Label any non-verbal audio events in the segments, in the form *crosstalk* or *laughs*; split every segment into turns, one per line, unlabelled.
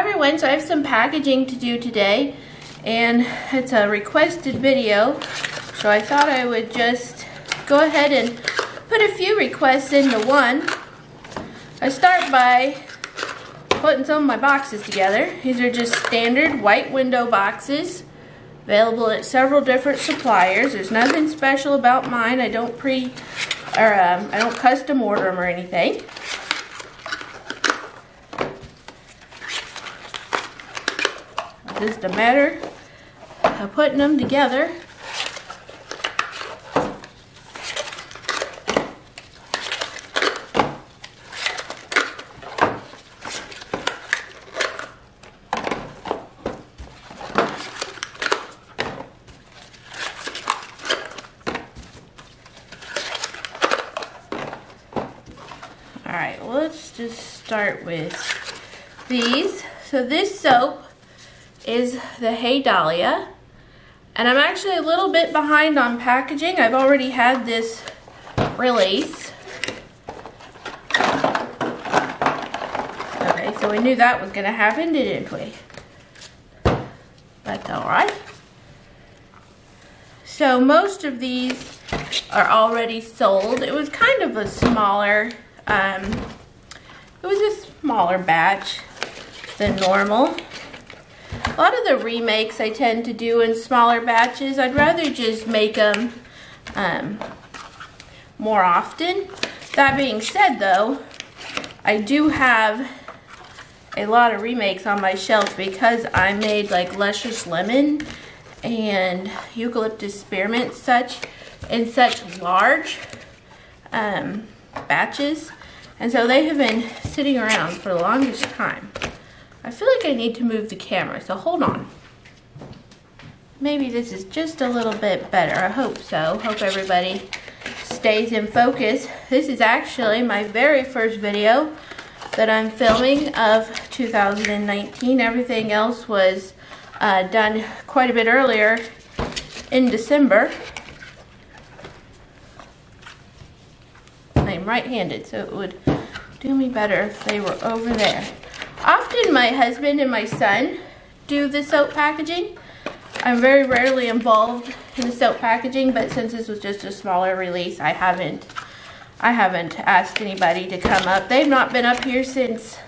everyone, so I have some packaging to do today and it's a requested video so I thought I would just go ahead and put a few requests into one. I start by putting some of my boxes together. These are just standard white window boxes available at several different suppliers. There's nothing special about mine. I don't pre or um, I don't custom order them or anything. Just a matter of putting them together. Alright, let's just start with these. So this soap is the Hey Dahlia. And I'm actually a little bit behind on packaging. I've already had this release. Okay, so we knew that was to happen, didn't we? That's alright. So most of these are already sold. It was kind of a smaller, um, it was a smaller batch than normal. A lot of the remakes I tend to do in smaller batches. I'd rather just make them um, more often. That being said though, I do have a lot of remakes on my shelf because I made like luscious lemon and eucalyptus spearmint such in such large um, batches and so they have been sitting around for the longest time. I feel like I need to move the camera, so hold on. Maybe this is just a little bit better. I hope so. Hope everybody stays in focus. This is actually my very first video that I'm filming of 2019. Everything else was uh, done quite a bit earlier in December. I'm right-handed, so it would do me better if they were over there. Often my husband and my son do the soap packaging. I'm very rarely involved in the soap packaging, but since this was just a smaller release, I haven't I haven't asked anybody to come up. They've not been up here since,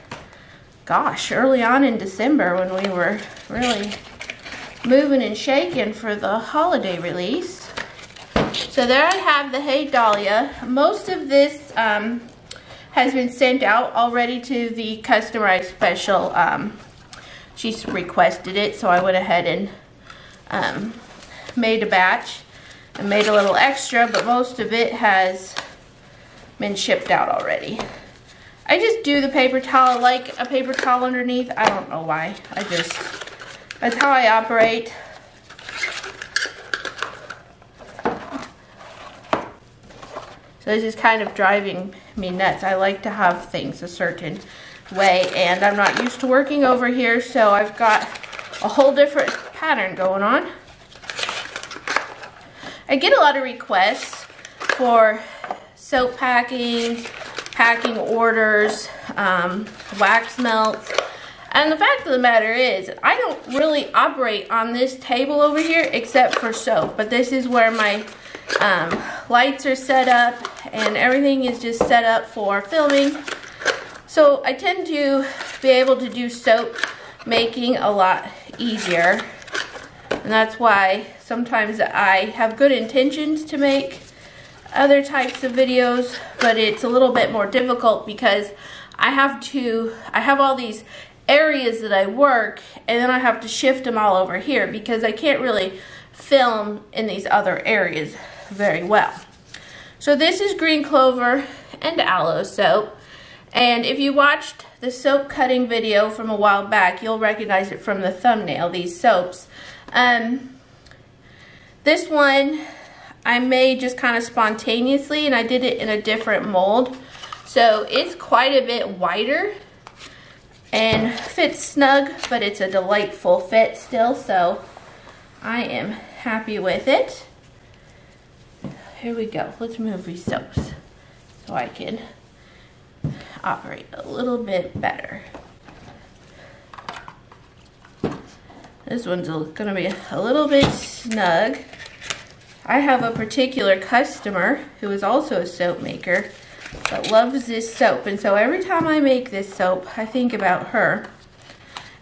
gosh, early on in December when we were really moving and shaking for the holiday release. So there I have the Hey Dahlia. Most of this um, has been sent out already to the customized special. Um, she's requested it, so I went ahead and um, made a batch and made a little extra, but most of it has been shipped out already. I just do the paper towel like a paper towel underneath. I don't know why. I just, that's how I operate. So this is kind of driving me nuts. I like to have things a certain way and I'm not used to working over here so I've got a whole different pattern going on. I get a lot of requests for soap packing, packing orders, um, wax melts, and the fact of the matter is, I don't really operate on this table over here except for soap, but this is where my um, lights are set up and everything is just set up for filming. So I tend to be able to do soap making a lot easier. And that's why sometimes I have good intentions to make other types of videos, but it's a little bit more difficult because I have to, I have all these areas that I work and then I have to shift them all over here because I can't really film in these other areas very well. So this is green clover and aloe soap. And if you watched the soap cutting video from a while back, you'll recognize it from the thumbnail, these soaps. Um, this one I made just kind of spontaneously and I did it in a different mold. So it's quite a bit wider and fits snug, but it's a delightful fit still, so I am happy with it here we go. Let's move these soaps so I can operate a little bit better. This one's gonna be a little bit snug. I have a particular customer who is also a soap maker that loves this soap. And so every time I make this soap, I think about her.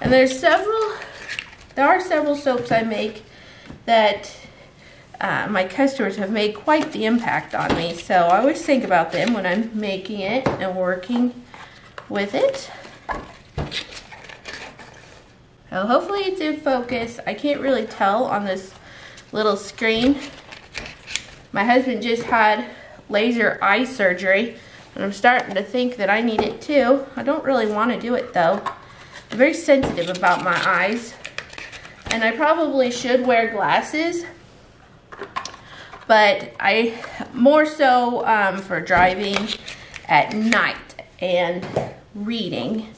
And there's several, there are several soaps I make that uh, my customers have made quite the impact on me. So I always think about them when I'm making it and working with it. So hopefully it's in focus. I can't really tell on this little screen. My husband just had laser eye surgery and I'm starting to think that I need it too. I don't really want to do it though. I'm very sensitive about my eyes and I probably should wear glasses but I more so um, for driving at night and reading.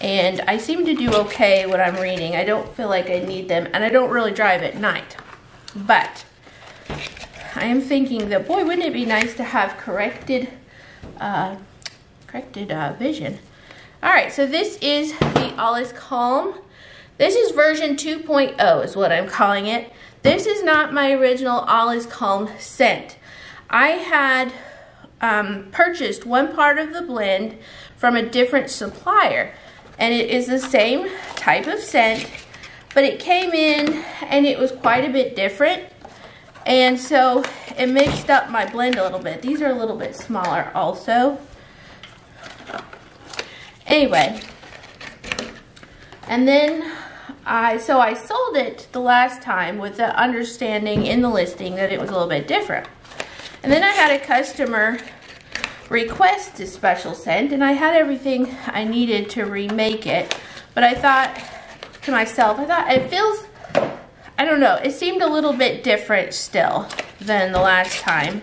And I seem to do okay when I'm reading. I don't feel like I need them and I don't really drive at night. But I am thinking that boy wouldn't it be nice to have corrected uh, corrected uh, vision. All right so this is the All is Calm. This is version 2.0 is what I'm calling it this is not my original All is Calm scent. I had um, purchased one part of the blend from a different supplier and it is the same type of scent but it came in and it was quite a bit different and so it mixed up my blend a little bit. These are a little bit smaller also. Anyway, and then I so I sold it the last time with the understanding in the listing that it was a little bit different. And then I had a customer request a special scent and I had everything I needed to remake it. But I thought to myself, I thought it feels, I don't know, it seemed a little bit different still than the last time.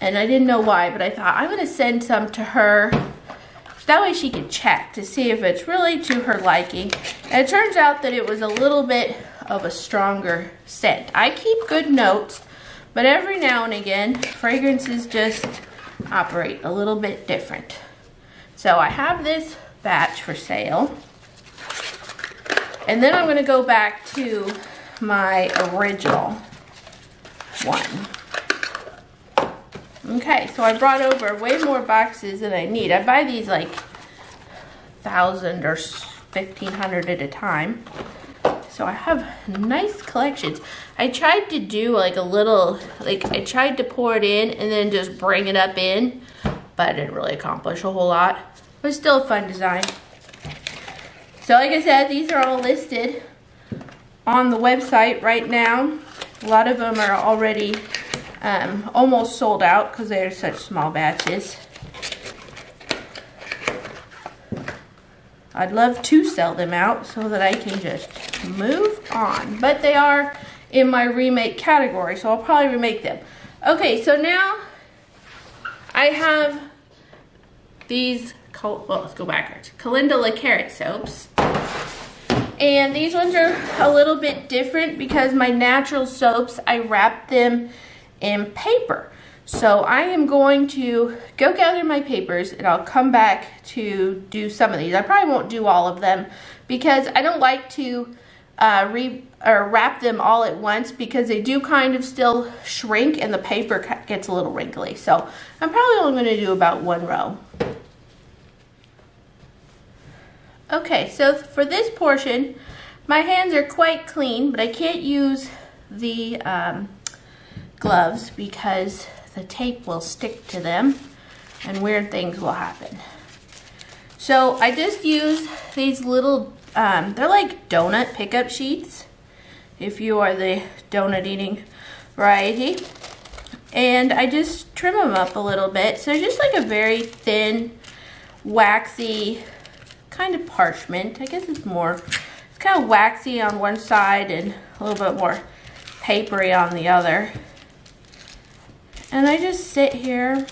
And I didn't know why, but I thought I'm gonna send some to her that way she can check to see if it's really to her liking. And it turns out that it was a little bit of a stronger scent. I keep good notes, but every now and again, fragrances just operate a little bit different. So I have this batch for sale. And then I'm gonna go back to my original one. Okay, so I brought over way more boxes than I need. I buy these like thousand or fifteen hundred at a time. So I have nice collections. I tried to do like a little, like I tried to pour it in and then just bring it up in, but I didn't really accomplish a whole lot. But still a fun design. So like I said, these are all listed on the website right now. A lot of them are already um, almost sold out because they're such small batches. I'd love to sell them out so that I can just move on. But they are in my remake category, so I'll probably remake them. Okay, so now I have these, well, let's go backwards. Calendula carrot soaps. And these ones are a little bit different because my natural soaps, I wrap them and paper. So I am going to go gather my papers and I'll come back to do some of these. I probably won't do all of them because I don't like to uh, re or wrap them all at once because they do kind of still shrink and the paper gets a little wrinkly. So I'm probably only going to do about one row. Okay, so for this portion, my hands are quite clean, but I can't use the um, gloves because the tape will stick to them and weird things will happen. So I just use these little, um, they're like donut pickup sheets if you are the donut eating variety. And I just trim them up a little bit. So just like a very thin, waxy kind of parchment. I guess it's more, it's kind of waxy on one side and a little bit more papery on the other. And I just sit here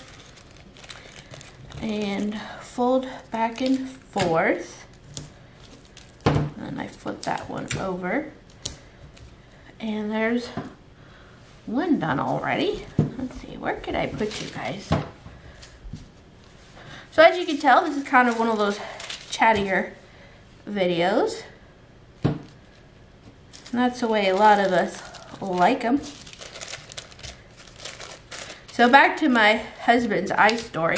and fold back and forth. And I flip that one over. And there's one done already. Let's see, where could I put you guys? So as you can tell, this is kind of one of those chattier videos. that's the way a lot of us like them. So back to my husband's eye story.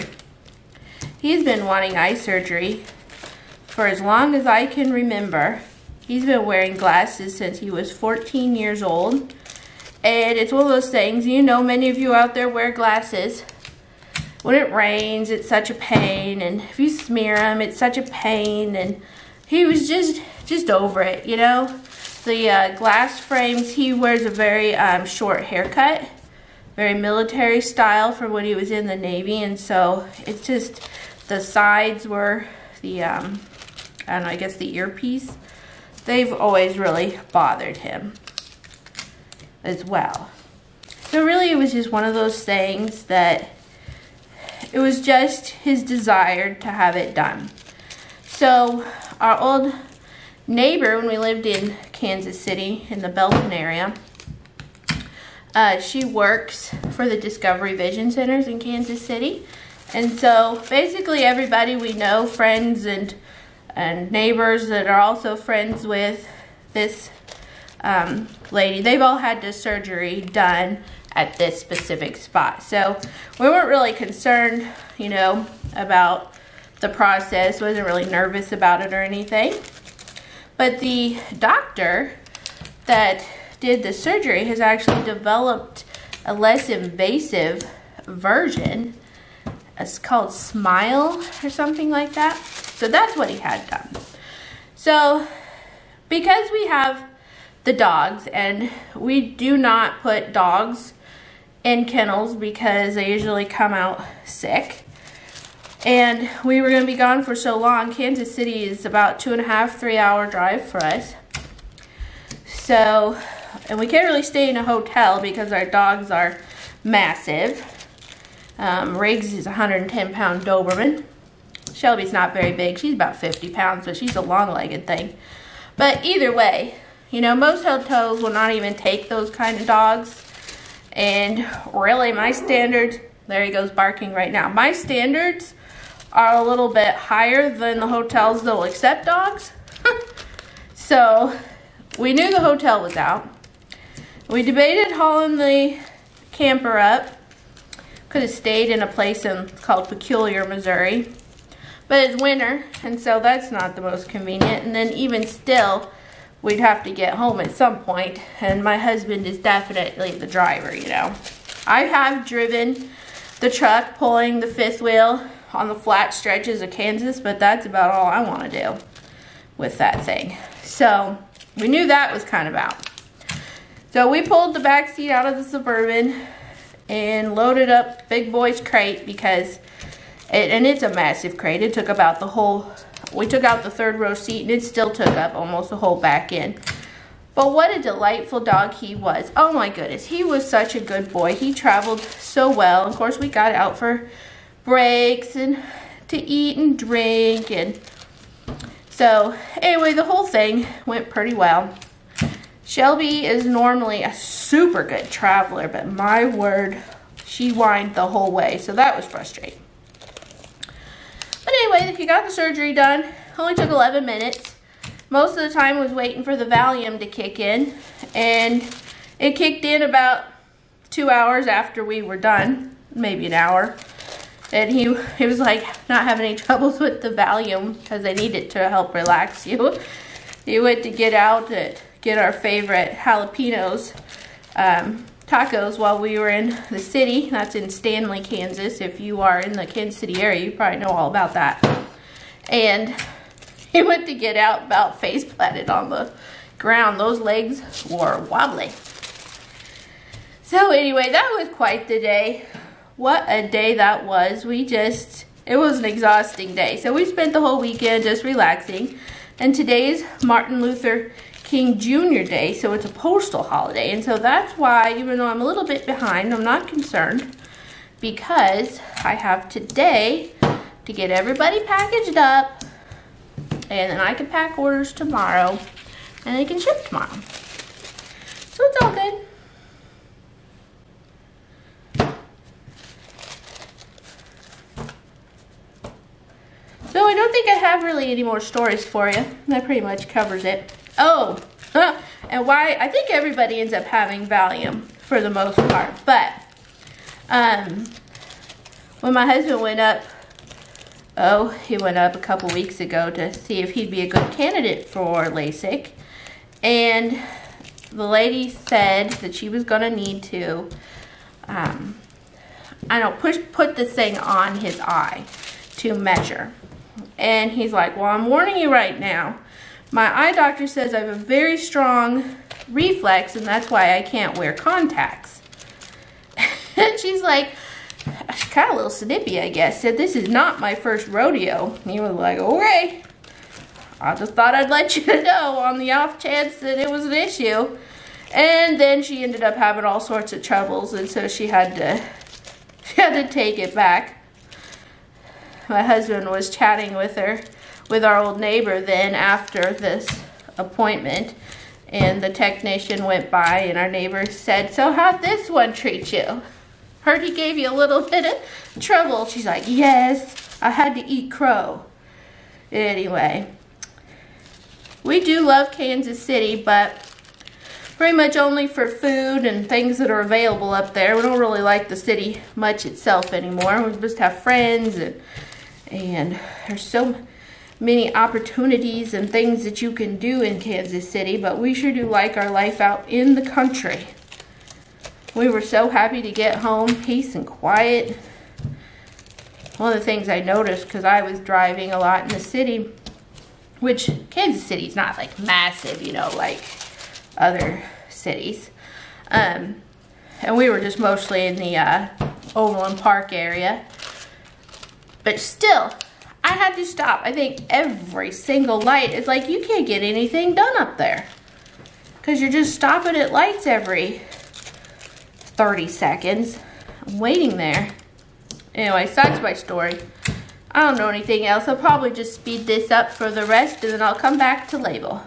He's been wanting eye surgery for as long as I can remember. He's been wearing glasses since he was 14 years old. And it's one of those things, you know, many of you out there wear glasses. When it rains, it's such a pain. And if you smear them, it's such a pain. And he was just, just over it, you know. The uh, glass frames, he wears a very um, short haircut very military style from when he was in the Navy. And so it's just the sides were the, um, I don't know, I guess the earpiece. They've always really bothered him as well. So really it was just one of those things that it was just his desire to have it done. So our old neighbor when we lived in Kansas City in the Belton area, uh, she works for the Discovery Vision Centers in Kansas City. And so basically everybody we know, friends and and neighbors that are also friends with this um, lady, they've all had the surgery done at this specific spot. So we weren't really concerned, you know, about the process, wasn't really nervous about it or anything. But the doctor that did the surgery has actually developed a less invasive version. It's called Smile or something like that. So that's what he had done. So because we have the dogs and we do not put dogs in kennels because they usually come out sick. And we were going to be gone for so long. Kansas City is about two and a half, three hour drive for us. So and we can't really stay in a hotel because our dogs are massive. Um, Riggs is a 110 pound Doberman. Shelby's not very big. She's about 50 pounds, but she's a long-legged thing. But either way, you know, most hotels will not even take those kind of dogs. And really, my standards, there he goes barking right now. My standards are a little bit higher than the hotels that will accept dogs. *laughs* so, we knew the hotel was out. We debated hauling the camper up. Could have stayed in a place in, called Peculiar, Missouri. But it's winter, and so that's not the most convenient. And then even still, we'd have to get home at some point, and my husband is definitely the driver, you know. I have driven the truck pulling the fifth wheel on the flat stretches of Kansas, but that's about all I want to do with that thing. So we knew that was kind of out. So we pulled the back seat out of the Suburban and loaded up Big Boy's crate because, it, and it's a massive crate. It took about the whole, we took out the third row seat and it still took up almost the whole back end. But what a delightful dog he was. Oh my goodness, he was such a good boy. He traveled so well. Of course, we got out for breaks and to eat and drink. And so anyway, the whole thing went pretty well. Shelby is normally a super good traveler, but my word, she whined the whole way, so that was frustrating. But anyway, he got the surgery done. Only took 11 minutes. Most of the time was waiting for the Valium to kick in, and it kicked in about two hours after we were done, maybe an hour. And he, he was like not having any *laughs* troubles with the Valium because they need it to help relax you. He went to get out at get our favorite jalapenos um, tacos while we were in the city. That's in Stanley, Kansas. If you are in the Kansas City area, you probably know all about that. And *laughs* he went to get out about face planted on the ground. Those legs were wobbly. So anyway, that was quite the day. What a day that was. We just, it was an exhausting day. So we spent the whole weekend just relaxing. And today's Martin Luther King Jr. Day, so it's a postal holiday. And so that's why, even though I'm a little bit behind, I'm not concerned because I have today to get everybody packaged up and then I can pack orders tomorrow and they can ship tomorrow. So it's all good. So I don't think I have really any more stories for you. That pretty much covers it. Oh, *laughs* And why, I think everybody ends up having Valium for the most part. But, um, when my husband went up, oh, he went up a couple weeks ago to see if he'd be a good candidate for LASIK. And the lady said that she was going to need to, um, I don't push put this thing on his eye to measure. And he's like, well, I'm warning you right now. My eye doctor says I have a very strong reflex and that's why I can't wear contacts. and *laughs* she's like, she's kind of a little snippy, I guess. Said, this is not my first rodeo. And he was like, okay. I just thought I'd let *laughs* you know on the off chance that it was an issue. And then she ended up having all sorts of troubles and so she had to *laughs* she had to take it back. My husband was chatting with her, with our old neighbor then after this appointment. And the technician went by and our neighbor said, so how'd this one treat you? Heard he gave you a little *laughs* bit of trouble. She's like, yes, I had to eat crow. Anyway, we do love Kansas City, but pretty much only for food and things that are available up there. We don't really like the city much itself anymore. We just have friends and, and there's so many opportunities and things that you can do in Kansas City, but we sure do like our life out in the country. We were so happy to get home, peace and quiet. One of the things I noticed, because I was driving a lot in the city, which Kansas City is not like massive, you know, like other cities. Um, and we were just mostly in the uh, Overland Park area. But still, I had to stop. I think every single light is like you can't get anything done up there. Because you're just stopping at lights every 30 seconds. I'm waiting there. Anyway, that's my story. I don't know anything else. I'll probably just speed this up for the rest and then I'll come back to label.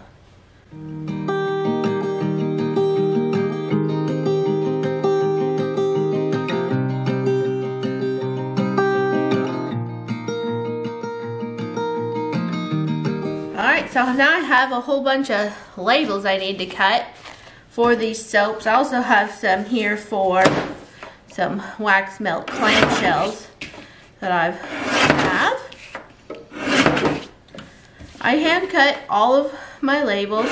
So now I have a whole bunch of labels I need to cut for these soaps. I also have some here for some wax melt clamshells that I have. I hand cut all of my labels.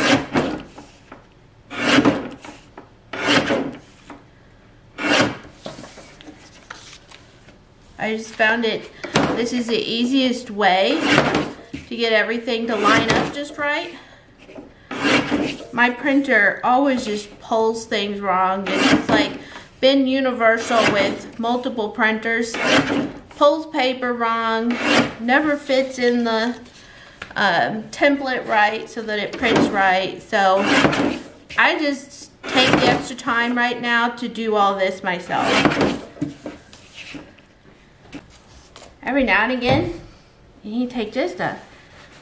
I just found it, this is the easiest way to get everything to line up just right. My printer always just pulls things wrong. It's like been universal with multiple printers. Pulls paper wrong, never fits in the um, template right so that it prints right. So I just take the extra time right now to do all this myself. Every now and again, you need to take just a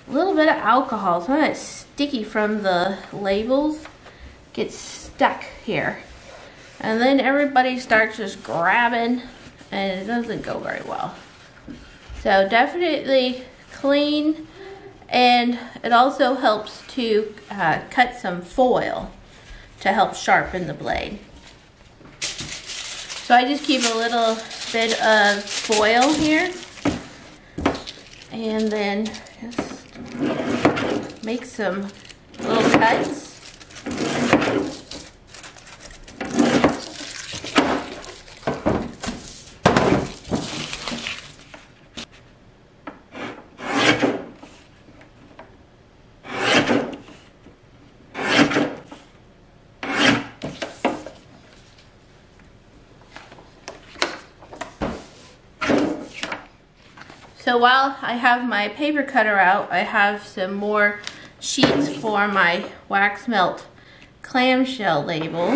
a little bit of alcohol. Some of sticky from the labels gets stuck here. And then everybody starts just grabbing and it doesn't go very well. So definitely clean and it also helps to uh, cut some foil to help sharpen the blade. So I just keep a little bit of foil here and then make some little cuts. So while I have my paper cutter out, I have some more sheets for my wax melt clamshell label.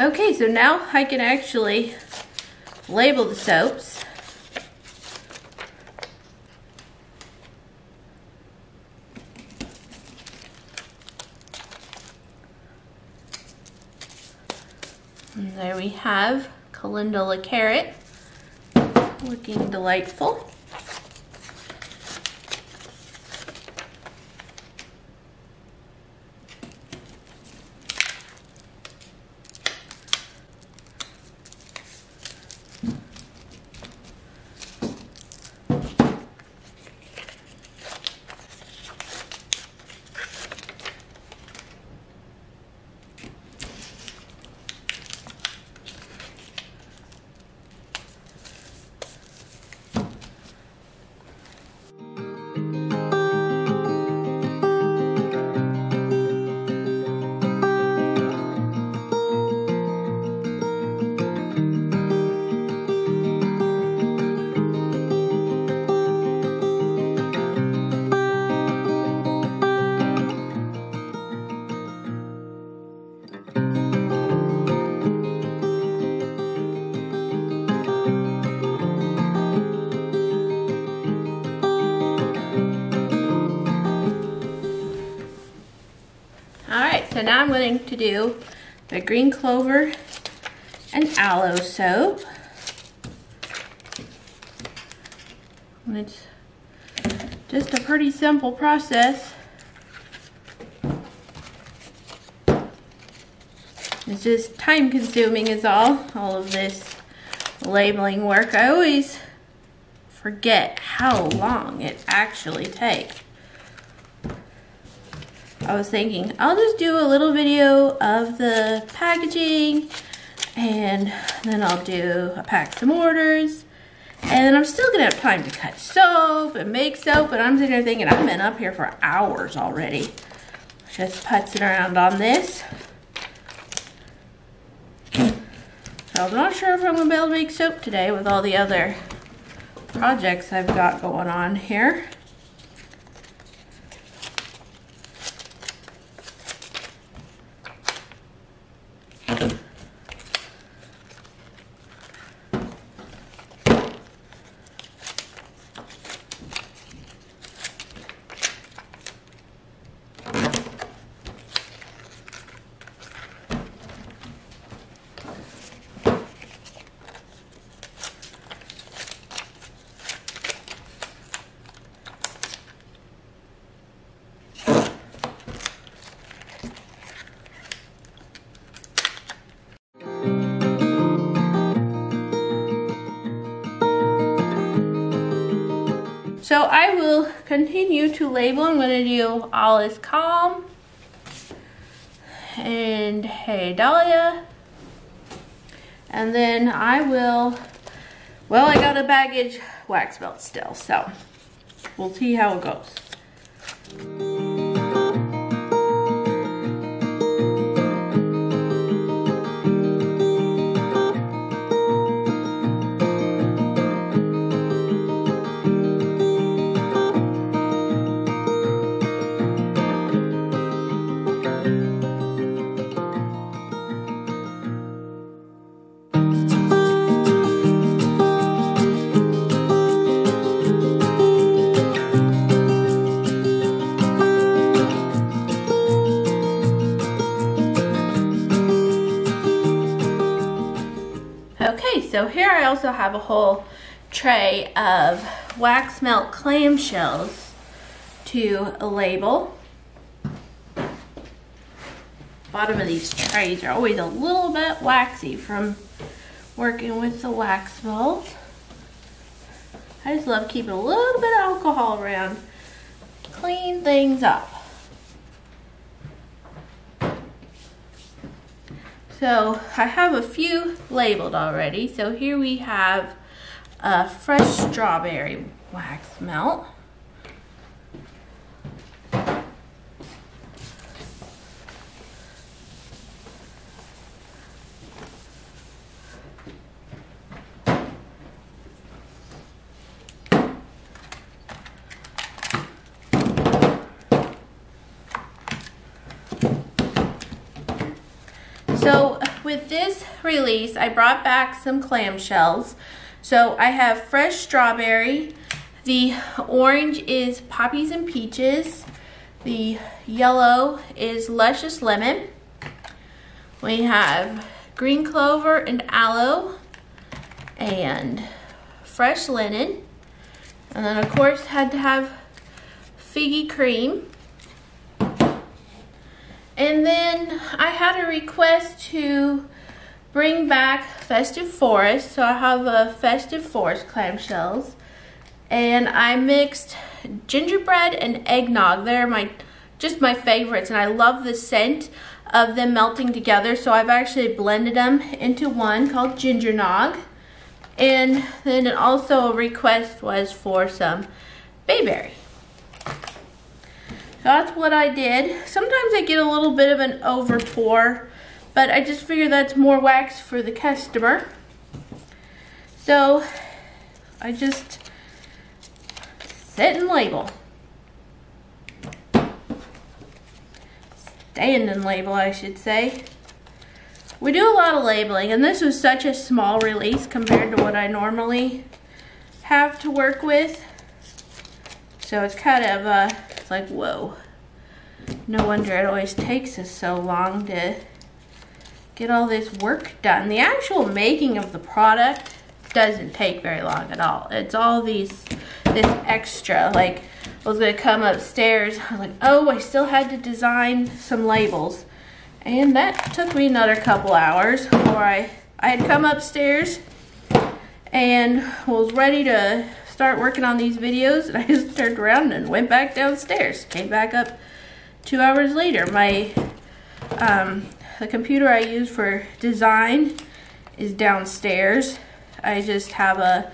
Okay, so now I can actually label the soaps. And there we have Calendula Carrot, looking delightful. So now I'm going to do the green clover and aloe soap. And it's just a pretty simple process. It's just time consuming is all, all of this labeling work. I always forget how long it actually takes. I was thinking I'll just do a little video of the packaging and then I'll do a pack some orders. And then I'm still gonna have time to cut soap and make soap and I'm sitting there thinking I've been up here for hours already. Just putzing around on this. So I'm not sure if I'm gonna be able to make soap today with all the other projects I've got going on here continue to label. I'm going to do All is Calm and Hey Dahlia. And then I will, well, I got a baggage wax melt still, so we'll see how it goes. So here I also have a whole tray of wax melt clamshells to label. Bottom of these trays are always a little bit waxy from working with the wax melt. I just love keeping a little bit of alcohol around. Clean things up. So I have a few labeled already. So here we have a fresh strawberry wax melt. So with this release, I brought back some clamshells. So I have fresh strawberry. The orange is poppies and peaches. The yellow is luscious lemon. We have green clover and aloe and fresh linen. And then of course had to have figgy cream. And then I had a request to bring back Festive Forest. So I have a Festive Forest clamshells. And I mixed gingerbread and eggnog. They're my just my favorites and I love the scent of them melting together. So I've actually blended them into one called Ginger Nog. And then also a request was for some bayberry. So that's what I did. Sometimes I get a little bit of an over pour, but I just figure that's more wax for the customer. So I just sit and label. Stand and label, I should say. We do a lot of labeling, and this was such a small release compared to what I normally have to work with. So it's kind of, uh, like, whoa. No wonder it always takes us so long to get all this work done. The actual making of the product doesn't take very long at all. It's all these, this extra, like, I was gonna come upstairs, I was like, oh, I still had to design some labels. And that took me another couple hours before I, I had come upstairs and was ready to start working on these videos and *laughs* I just turned around and went back downstairs. Came back up two hours later. My, um, the computer I use for design is downstairs. I just have a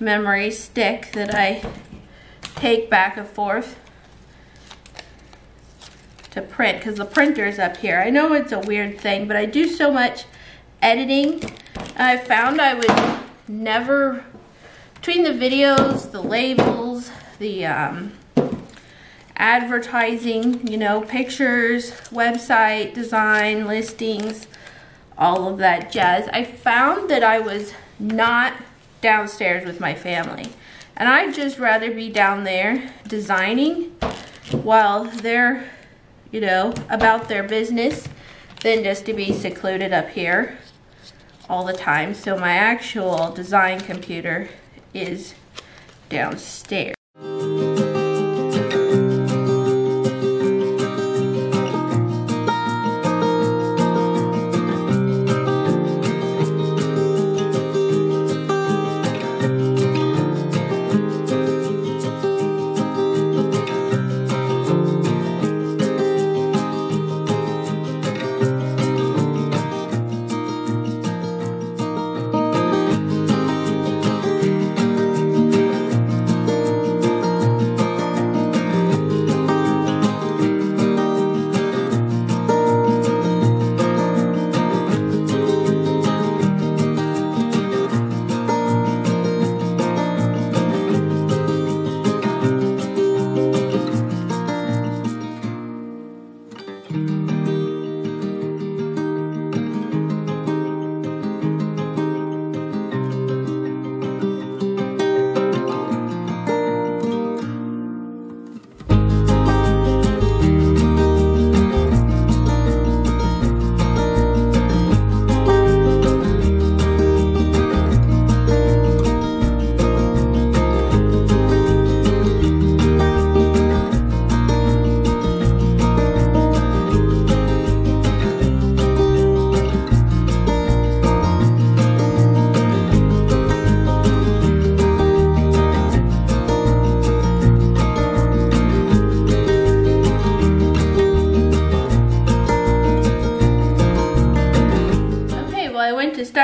memory stick that I take back and forth to print because the printer is up here. I know it's a weird thing, but I do so much editing. I found I would never, between the videos, the labels, the um, advertising, you know, pictures, website design, listings, all of that jazz, I found that I was not downstairs with my family. And I'd just rather be down there designing while they're you know, about their business than just to be secluded up here all the time. So my actual design computer is downstairs.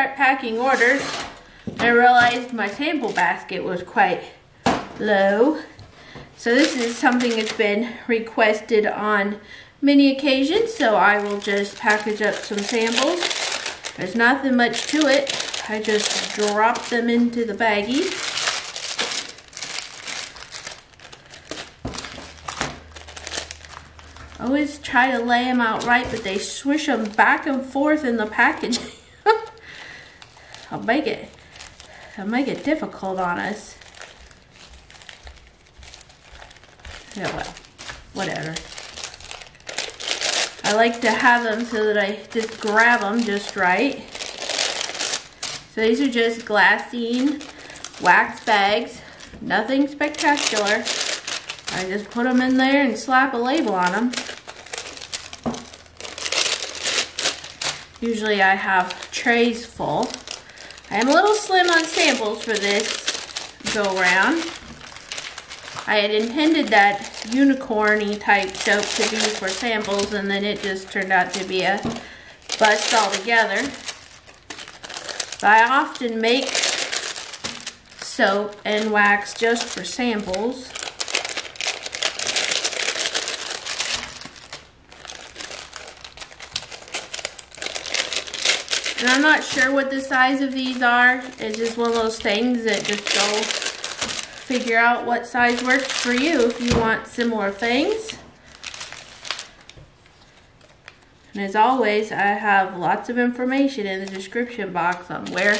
Start packing orders, I realized my sample basket was quite low. So this is something that's been requested on many occasions, so I will just package up some samples. There's nothing much to it. I just drop them into the baggie. Always try to lay them out right, but they swish them back and forth in the packaging. *laughs* I'll make it, I'll make it difficult on us. Yeah, well, whatever. I like to have them so that I just grab them just right. So these are just glassine wax bags, nothing spectacular. I just put them in there and slap a label on them. Usually I have trays full. I am a little slim on samples for this go around. I had intended that unicorny type soap to be for samples and then it just turned out to be a bust altogether. But I often make soap and wax just for samples. I'm not sure what the size of these are. It's just one of those things that just go figure out what size works for you if you want similar things. And as always, I have lots of information in the description box on where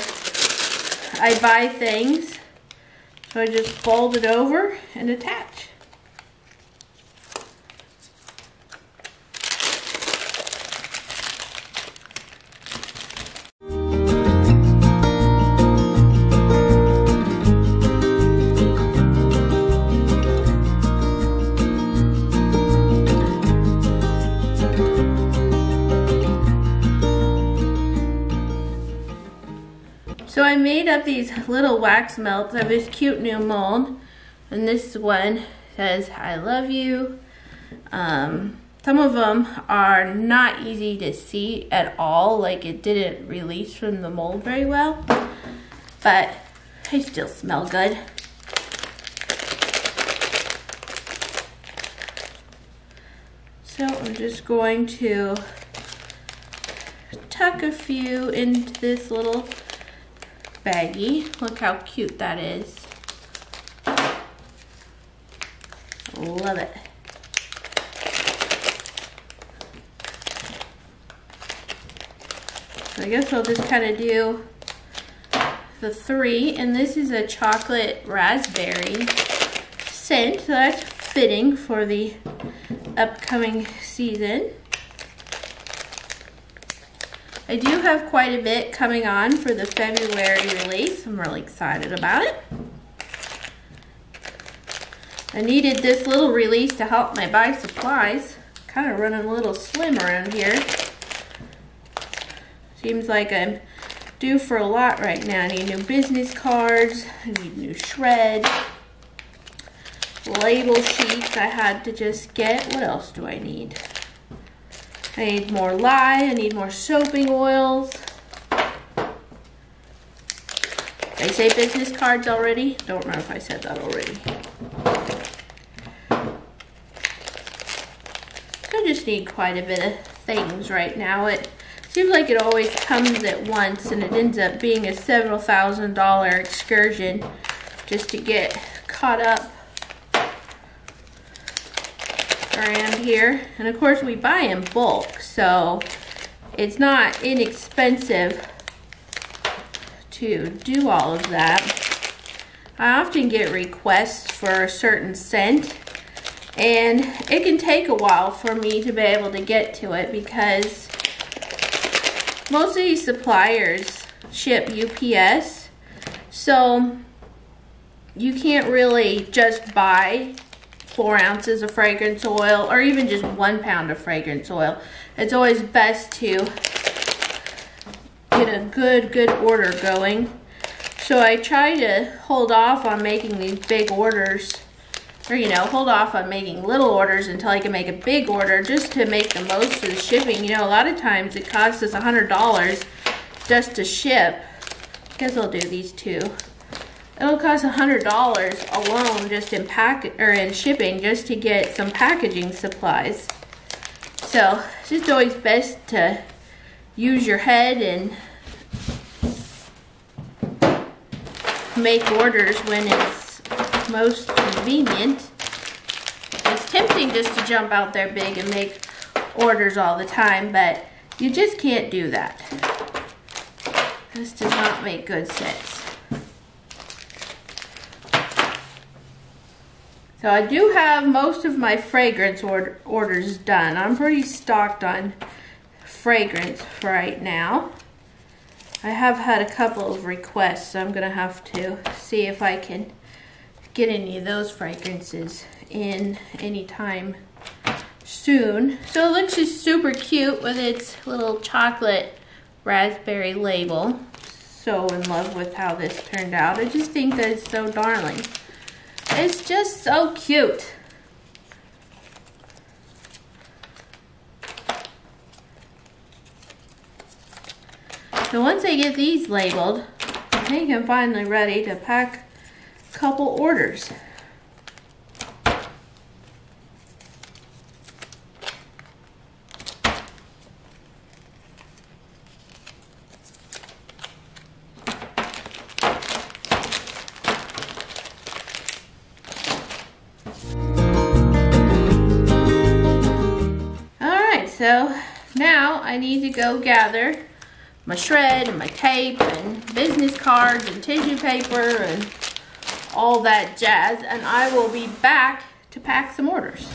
I buy things. So I just fold it over and attach. Up these little wax melts of this cute new mold. And this one says, I love you. Um, some of them are not easy to see at all. Like it didn't release from the mold very well. But they still smell good. So I'm just going to tuck a few into this little baggie. Look how cute that is. Love it. I guess I'll just kind of do the three. And this is a chocolate raspberry scent. So that's fitting for the upcoming season. I do have quite a bit coming on for the February release. I'm really excited about it. I needed this little release to help my buy supplies. Kind of running a little slim around here. Seems like I'm due for a lot right now. I need new business cards. I need new shred. Label sheets I had to just get. What else do I need? I need more lye. I need more soaping oils. Did I say business cards already? Don't remember if I said that already. I just need quite a bit of things right now. It seems like it always comes at once and it ends up being a several thousand dollar excursion just to get caught up around here. And of course we buy in bulk, so it's not inexpensive to do all of that. I often get requests for a certain scent and it can take a while for me to be able to get to it because most of these suppliers ship UPS so you can't really just buy four ounces of fragrance oil or even just one pound of fragrance oil. It's always best to get a good, good order going. So I try to hold off on making these big orders or you know, hold off on making little orders until I can make a big order just to make the most of the shipping. You know, a lot of times it costs us a $100 just to ship. I guess I'll do these two. It'll cost $100 alone just in pack or in shipping just to get some packaging supplies. So it's just always best to use your head and make orders when it's most convenient. It's tempting tempting just to jump out there big and make orders all the time, but you just can't do that. This does not make good sense. So I do have most of my fragrance order, orders done. I'm pretty stocked on fragrance right now. I have had a couple of requests, so I'm gonna have to see if I can get any of those fragrances in anytime soon. So it looks just super cute with its little chocolate raspberry label. So in love with how this turned out. I just think that it's so darling. It's just so cute. So once I get these labeled, I think I'm finally ready to pack a couple orders. I need to go gather my shred and my tape and business cards and tissue paper and all that jazz and I will be back to pack some orders.